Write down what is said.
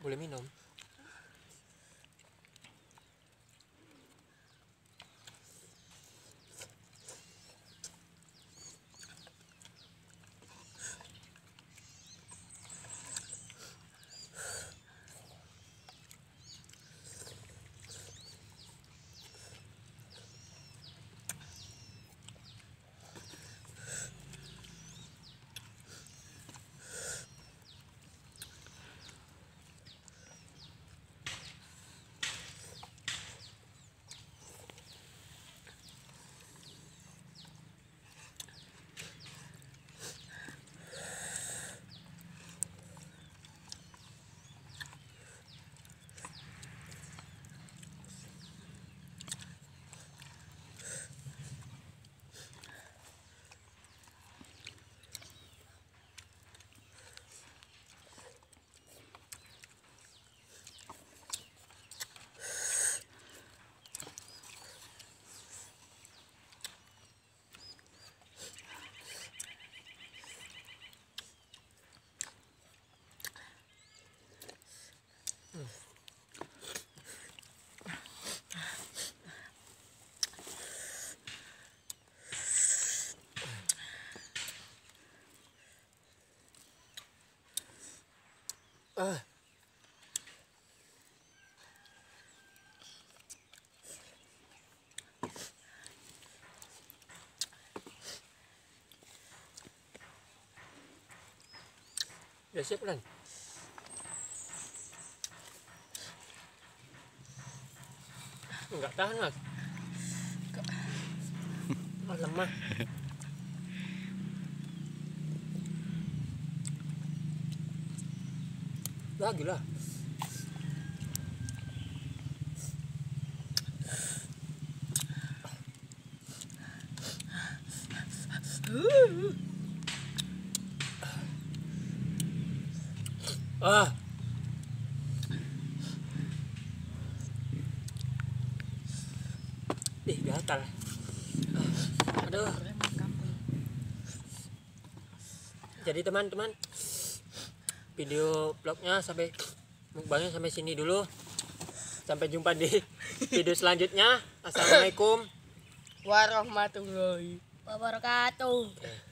boleh minum à. để xếp lên. Nggak tahan mas lama Lagi lah. Ah. Ih gatal. Aduh. Jadi teman-teman Video vlognya sampai Mukbangnya sampai sini dulu Sampai jumpa di video selanjutnya Assalamualaikum Warahmatullahi wabarakatuh. Eh.